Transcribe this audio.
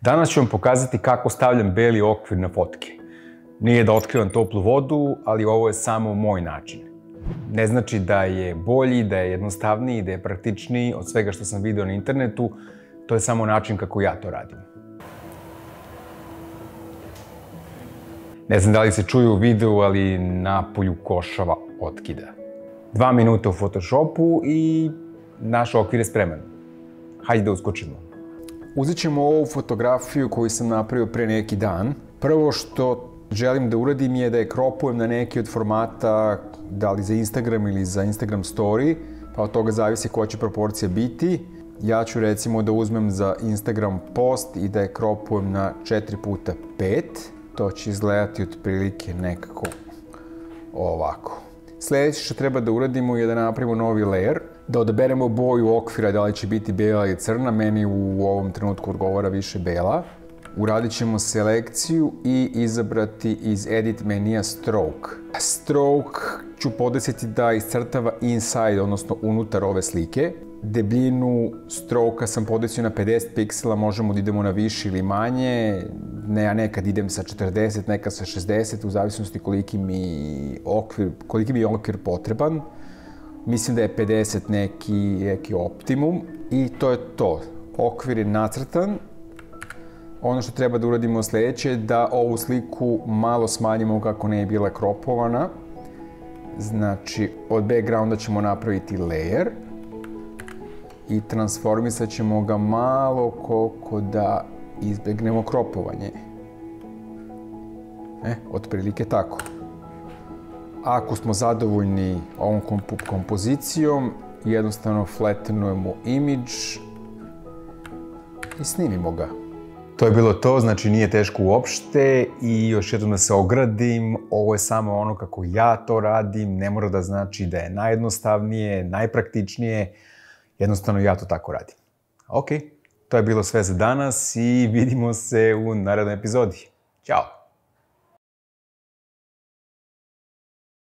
Danas ću vam pokazati kako stavljam beli okvir na fotke. Nije da otkrivam toplu vodu, ali ovo je samo moj način. Ne znači da je bolji, da je jednostavniji, da je praktičniji od svega što sam video na internetu. To je samo način kako ja to radim. Ne znam da li se čuju u videu, ali napolju košava otkida. Dva minuta u Photoshopu i naš okvir je spreman. Hajde da uskočimo. Uzet ćemo ovu fotografiju koju sam napravio pre neki dan. Prvo što želim da uradim je da je kropujem na neki od formata, da li za Instagram ili za Instagram story, pa od toga zavisi koja će proporcija biti. Ja ću recimo da uzmem za Instagram post i da je kropujem na 4 puta 5 to će izgledati otprilike nekako ovako. Sljedeće što treba da uradimo je da napravimo novi layer, da odaberemo boju okvira, da li će biti bela ili crna, meni u ovom trenutku odgovara više bela. Uradit ćemo selekciju i izabrati iz edit menija stroke. Stroke ću podesiti da iscrtava inside, odnosno unutar ove slike debljinu stroka sam podesio na 50 piksela, možemo da idemo na više ili manje, ne, ja nekad idem sa 40, nekad sa 60, u zavisnosti koliki mi okvir, koliki mi je okvir potreban. Mislim da je 50 neki, neki optimum i to je to. Okvir je nacrtan. Ono što treba da uradimo sledeće je da ovu sliku malo smanjimo kako ne je bila kropovana. Znači, od backgrounda ćemo napraviti layer i transformisat ćemo ga malo koliko da izbegnemo kropovanje. E, otprilike tako. Ako smo zadovoljni ovom komp kompozicijom, jednostavno flattenujemo image i snimimo ga. To je bilo to, znači nije teško uopšte i još jednom da se ogradim, ovo je samo ono kako ja to radim, ne mora da znači da je najjednostavnije, najpraktičnije, Jednostavno ja to tako radim. Ok, to je bilo sve za danas i vidimo se u narednoj epizodi. Ćao!